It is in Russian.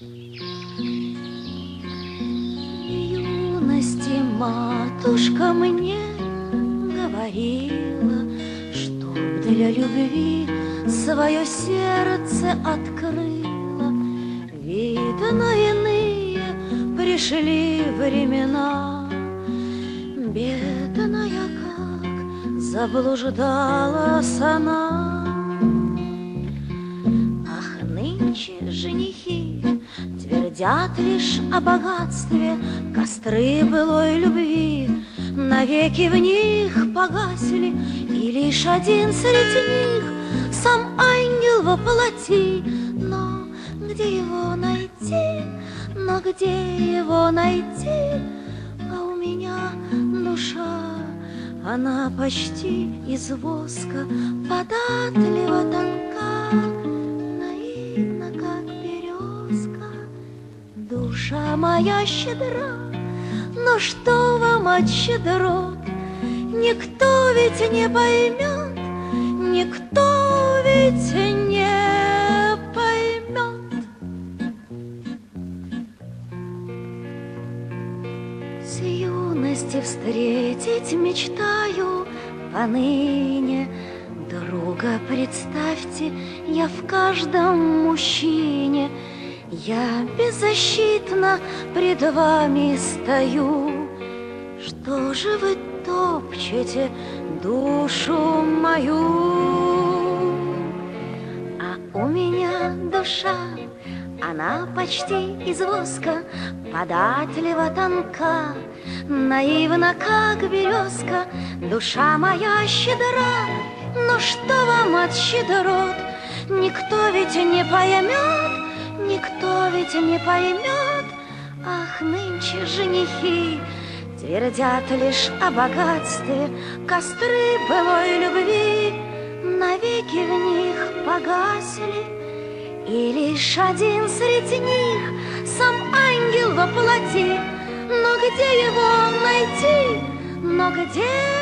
юности матушка мне говорила, Чтоб для любви свое сердце открыла. Видно, иные пришли времена, Бедная как заблуждалась она. Твердят лишь о богатстве, Костры былой любви Навеки в них погасли, И лишь один среди них Сам ангел воплоти. Но где его найти? Но где его найти? А у меня душа, она почти из воска, Податлива тонка, Душа моя щедра, но что вам от щедрот? Никто ведь не поймет, никто ведь не поймет. С юности встретить мечтаю поныне Друга, представьте, я в каждом мужчине Я беззащитно пред вами стою Что же вы топчете душу мою? А у меня душа она почти из воска, податлива тонка, Наивна, как березка, душа моя щедра. Но что вам от щедрот? Никто ведь не поймет, ведь не поймет. Ах, нынче женихи твердят лишь о богатстве, Костры былой любви навеки в них погасли. И лишь один среди них сам ангел во плоти. Но где его найти? Но где